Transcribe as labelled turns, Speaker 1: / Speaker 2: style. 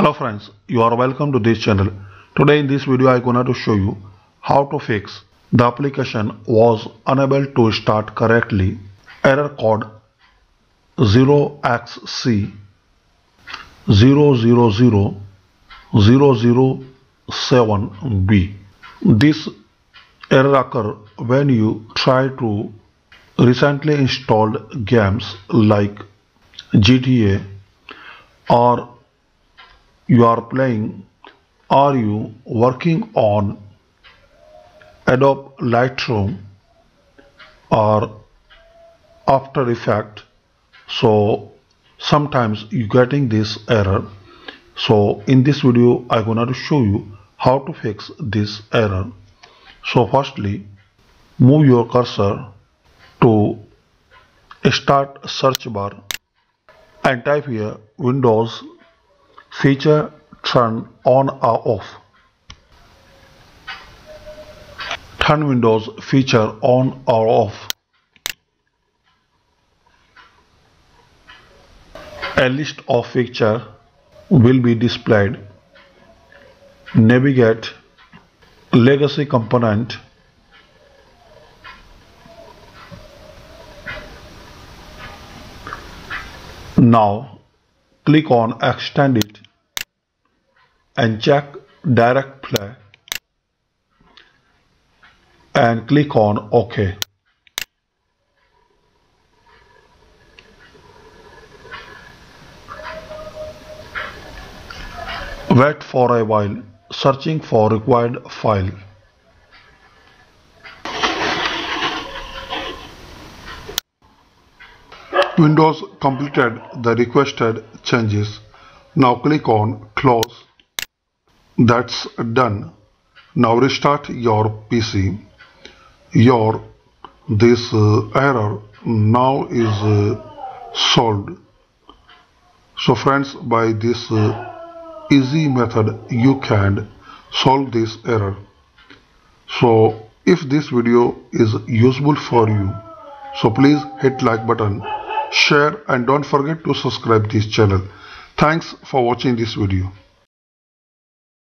Speaker 1: Hello friends, you are welcome to this channel. Today in this video I gonna to show you how to fix the application was unable to start correctly error code 0xc 000-007b. This error occur when you try to recently installed games like GTA or you are playing are you working on Adobe Lightroom or After Effect so sometimes you getting this error. So in this video I gonna to show you how to fix this error. So firstly move your cursor to start search bar and type here Windows feature turn on or off? Turn Windows feature on or off? A list of feature will be displayed. Navigate legacy component. Now click on extend it and check DirectPlay and click on OK. Wait for a while searching for required file. Windows completed the requested changes. Now click on close. That's done. Now restart your PC. Your this uh, error now is uh, solved. So friends by this uh, easy method you can solve this error. So if this video is useful for you so please hit like button share and don't forget to subscribe this channel. Thanks for watching this video